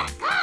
Cracker!